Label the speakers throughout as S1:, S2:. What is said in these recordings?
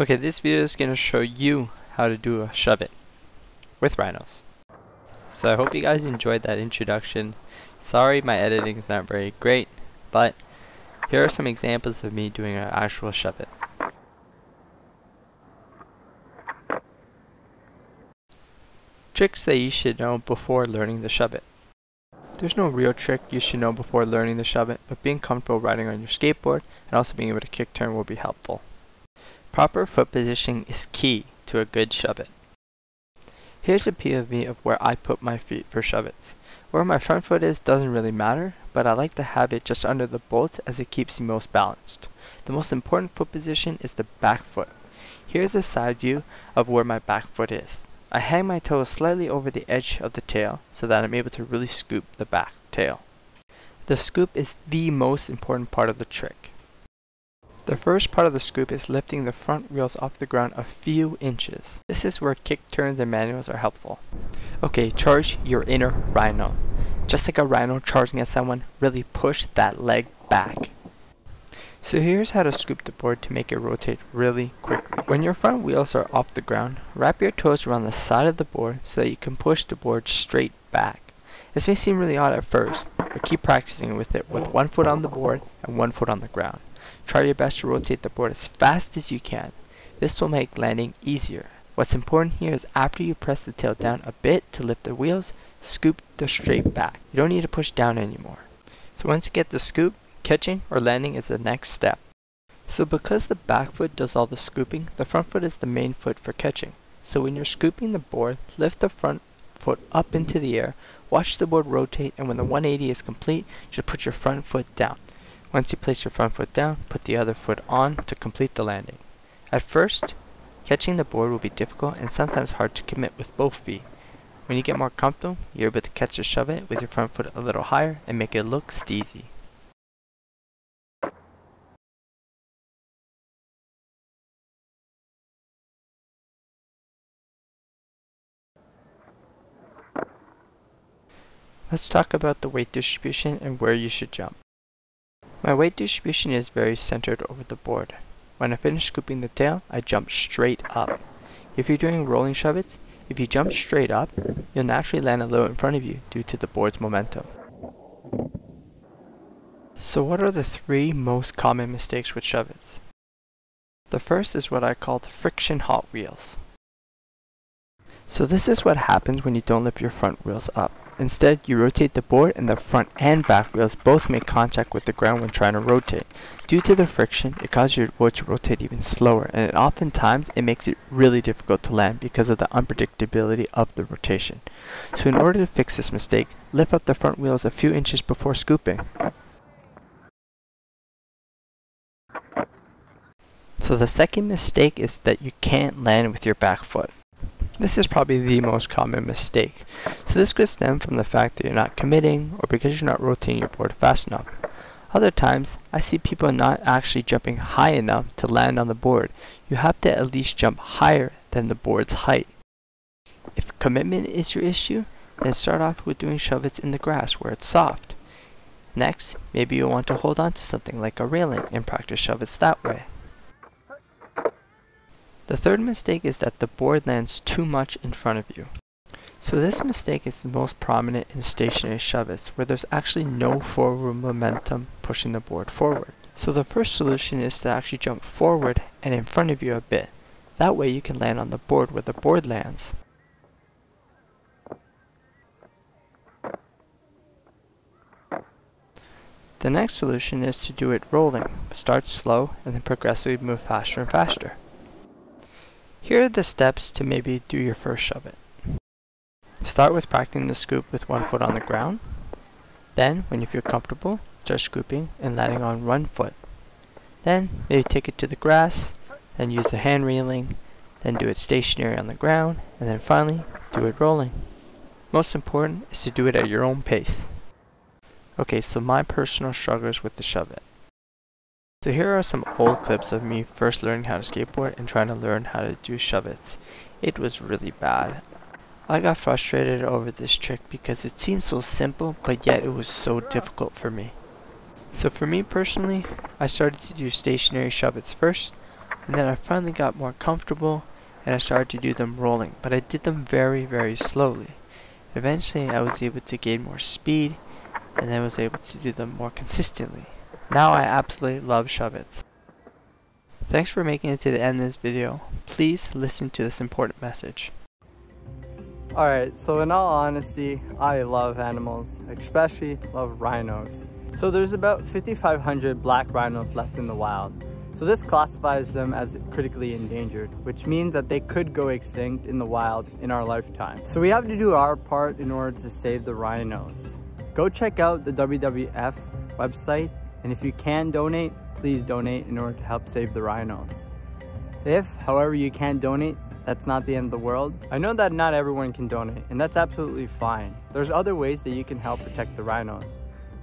S1: Okay, this video is going to show you how to do a shove it with rhinos. So I hope you guys enjoyed that introduction. Sorry my editing is not very great, but here are some examples of me doing an actual shove it. Tricks that you should know before learning the shove it. There's no real trick you should know before learning the shove it, but being comfortable riding on your skateboard and also being able to kick turn will be helpful. Proper foot positioning is key to a good shove it. Here's a POV of where I put my feet for shove-its. Where my front foot is doesn't really matter, but I like to have it just under the bolts as it keeps me most balanced. The most important foot position is the back foot. Here's a side view of where my back foot is. I hang my toes slightly over the edge of the tail so that I'm able to really scoop the back tail. The scoop is the most important part of the trick. The first part of the scoop is lifting the front wheels off the ground a few inches. This is where kick turns and manuals are helpful. Okay, charge your inner rhino. Just like a rhino charging at someone, really push that leg back. So here's how to scoop the board to make it rotate really quickly. When your front wheels are off the ground, wrap your toes around the side of the board so that you can push the board straight back. This may seem really odd at first, but keep practicing with it with one foot on the board and one foot on the ground. Try your best to rotate the board as fast as you can. This will make landing easier. What's important here is after you press the tail down a bit to lift the wheels, scoop the straight back. You don't need to push down anymore. So once you get the scoop, Catching or landing is the next step. So because the back foot does all the scooping, the front foot is the main foot for catching. So when you're scooping the board, lift the front foot up into the air, watch the board rotate, and when the 180 is complete, just put your front foot down. Once you place your front foot down, put the other foot on to complete the landing. At first, catching the board will be difficult and sometimes hard to commit with both feet. When you get more comfortable, you're able to catch or shove it with your front foot a little higher and make it look steezy. Let's talk about the weight distribution and where you should jump. My weight distribution is very centered over the board. When I finish scooping the tail, I jump straight up. If you're doing rolling shove-its, if you jump straight up, you'll naturally land a little in front of you due to the board's momentum. So what are the three most common mistakes with shove-its? The first is what I call the friction Hot Wheels. So this is what happens when you don't lift your front wheels up. Instead, you rotate the board and the front and back wheels both make contact with the ground when trying to rotate. Due to the friction, it causes your board to rotate even slower and it oftentimes it makes it really difficult to land because of the unpredictability of the rotation. So in order to fix this mistake, lift up the front wheels a few inches before scooping. So the second mistake is that you can't land with your back foot. This is probably the most common mistake. So this could stem from the fact that you're not committing or because you're not rotating your board fast enough. Other times, I see people not actually jumping high enough to land on the board. You have to at least jump higher than the board's height. If commitment is your issue, then start off with doing shove-its in the grass where it's soft. Next, maybe you'll want to hold on to something like a railing and practice shove-its that way. The third mistake is that the board lands too much in front of you. So this mistake is most prominent in stationary shove-its, where there's actually no forward momentum pushing the board forward. So the first solution is to actually jump forward and in front of you a bit. That way you can land on the board where the board lands. The next solution is to do it rolling. Start slow and then progressively move faster and faster. Here are the steps to maybe do your first shove it. Start with practicing the scoop with one foot on the ground. Then, when you feel comfortable, start scooping and landing on one foot. Then, maybe take it to the grass, then use the hand railing, then do it stationary on the ground, and then finally, do it rolling. Most important is to do it at your own pace. Okay, so my personal struggles with the shove it. So here are some old clips of me first learning how to skateboard and trying to learn how to do shove-its. It was really bad. I got frustrated over this trick because it seemed so simple but yet it was so difficult for me. So for me personally, I started to do stationary shove-its first, And then I finally got more comfortable and I started to do them rolling, but I did them very, very slowly. Eventually I was able to gain more speed and then was able to do them more consistently. Now I absolutely love shove-its. Thanks for making it to the end of this video. Please listen to this important message.
S2: Alright, so in all honesty, I love animals, especially love rhinos. So there's about 5,500 black rhinos left in the wild. So this classifies them as critically endangered, which means that they could go extinct in the wild in our lifetime. So we have to do our part in order to save the rhinos. Go check out the WWF website, and if you can donate, please donate in order to help save the rhinos. If, however, you can't donate, that's not the end of the world. I know that not everyone can donate, and that's absolutely fine. There's other ways that you can help protect the rhinos.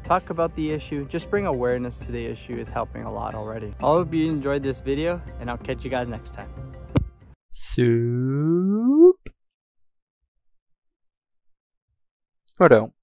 S2: Talk about the issue, just bring awareness to the issue is helping a lot already. I hope you enjoyed this video, and I'll catch you guys next time.
S1: Soup. Or don't.